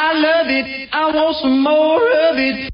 I love it. I want some more of it.